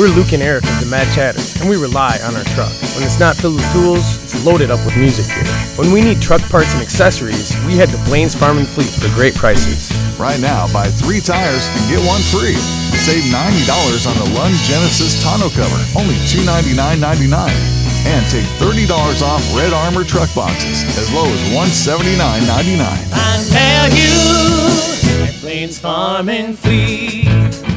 We're Luke and Eric of the Mad Tadders, and we rely on our truck. When it's not filled with tools, it's loaded up with music gear. When we need truck parts and accessories, we head to Blain's Farm and Fleet for great prices. Right now, buy three tires and get one free. Save $90 on the Lund Genesis tonneau cover, only $299.99. And take $30 off Red Armor truck boxes, as low as $179.99. I tell you, at Blain's Farm and Fleet.